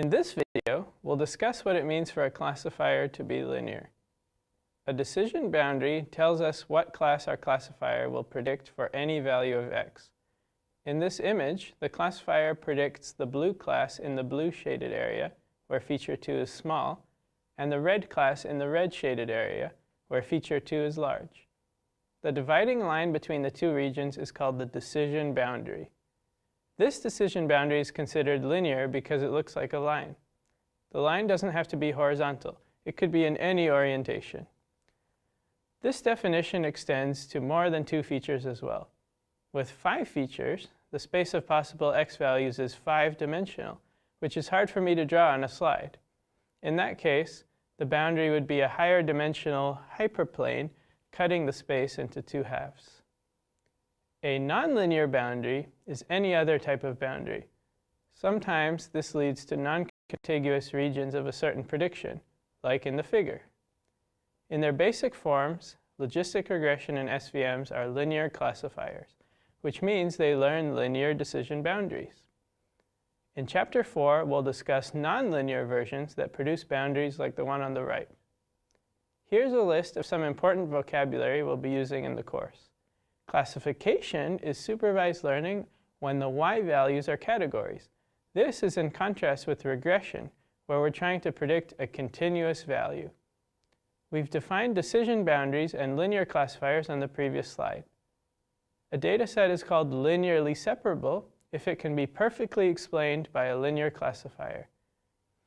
In this video, we'll discuss what it means for a classifier to be linear. A decision boundary tells us what class our classifier will predict for any value of x. In this image, the classifier predicts the blue class in the blue shaded area, where feature 2 is small, and the red class in the red shaded area, where feature 2 is large. The dividing line between the two regions is called the decision boundary. This decision boundary is considered linear because it looks like a line. The line doesn't have to be horizontal. It could be in any orientation. This definition extends to more than two features as well. With five features, the space of possible x values is five-dimensional, which is hard for me to draw on a slide. In that case, the boundary would be a higher dimensional hyperplane cutting the space into two halves. A nonlinear boundary is any other type of boundary. Sometimes this leads to non-contiguous regions of a certain prediction, like in the figure. In their basic forms, logistic regression and SVMs are linear classifiers, which means they learn linear decision boundaries. In Chapter 4, we'll discuss nonlinear versions that produce boundaries like the one on the right. Here's a list of some important vocabulary we'll be using in the course. Classification is supervised learning when the y values are categories. This is in contrast with regression, where we're trying to predict a continuous value. We've defined decision boundaries and linear classifiers on the previous slide. A data set is called linearly separable if it can be perfectly explained by a linear classifier.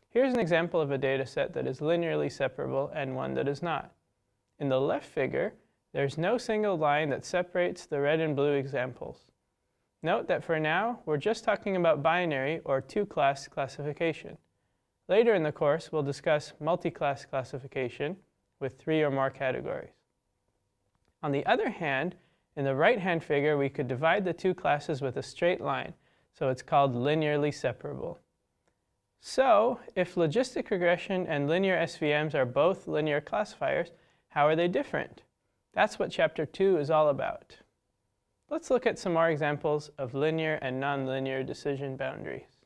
Here's an example of a data set that is linearly separable and one that is not. In the left figure, there's no single line that separates the red and blue examples. Note that for now, we're just talking about binary or two-class classification. Later in the course, we'll discuss multi-class classification with three or more categories. On the other hand, in the right-hand figure, we could divide the two classes with a straight line, so it's called linearly separable. So, if logistic regression and linear SVMs are both linear classifiers, how are they different? That's what Chapter 2 is all about. Let's look at some more examples of linear and nonlinear decision boundaries.